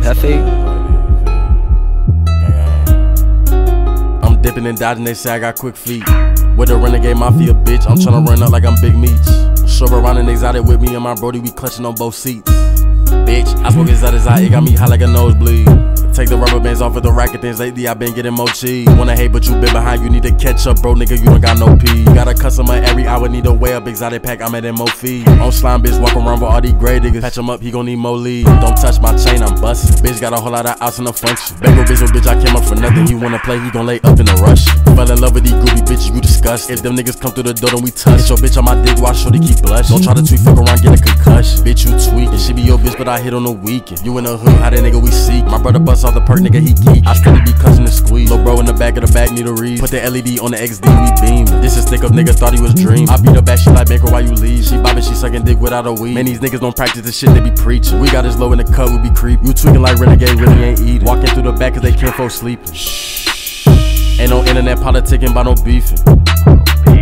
Damn, Hefe. I'm dipping and dodging, they say I got quick feet. With a renegade mafia bitch, I'm tryna run up like I'm Big Meech. Sure around and exotic with me and my brody, we clutching on both seats. Bitch, I spoke his out his eye, it got me high like a nosebleed. Take the rubber bands off of the racket things lately, I been getting mochi. Wanna hate, but you been behind, you need to catch up, bro, nigga, you don't got no pee. You got a customer every would need a way up, exotic pack, I'm at MO fee. On slime, bitch, walk around with all these gray niggas. Patch him up, he gon' need more lead. Don't touch my chain, I'm bustin'. Bitch got a whole lot of outs in the function. Bango bitch, oh bitch, I came up for nothing. He wanna play, he gon' lay up in a rush. Fell in love If them niggas come through the door, then we touch. Your bitch on my dick, sure to keep blush. Don't try to tweak, fuck around, get a concussion. Bitch, you tweaking. She be your bitch, but I hit on the weekend. You in the hood, how that nigga we seek. My brother bust off the perk, nigga, he geek. I still be cussing the squeeze. Lil' bro in the back of the back, need a read. Put the LED on the XD, we beaming. This is stick up nigga, thought he was dreaming. I beat her back, she like banker why you leave. She bobbing, she sucking dick without a weed. Man, these niggas don't practice the shit they be preaching. We got this low in the cut, we be creep. You tweaking like renegade, really ain't eating. Walking through the back cause they can't fall sleeping. Shh. Ain't no internet politicking by no beefing.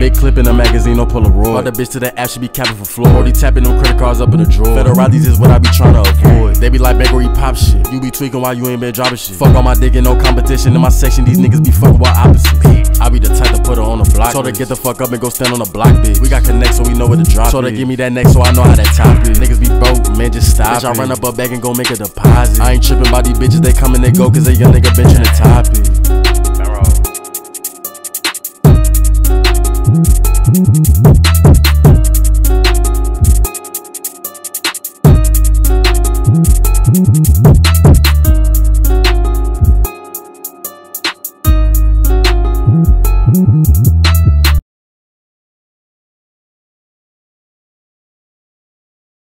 Big clip in the magazine, no Polaroid. All the bitch to the app she be capping for floor. Already tapping them credit cards up in the drawer. Federales is what I be trying to avoid. They be like bakery pop shit. You be tweaking while you ain't been dropping shit. Fuck all my dick and no competition in my section. These niggas be fucking with opposites. I be the type to put her on the block. Told her get the fuck up and go stand on the block, bitch. We got connects so we know where to drop. Told her give me that next so I know how that top is. Niggas be broke, man, just stop. Bitch, I run up a bag and go make a deposit. I ain't tripping by these bitches, they come and they go cause they young nigga benching the topic. Thank mm-hmm.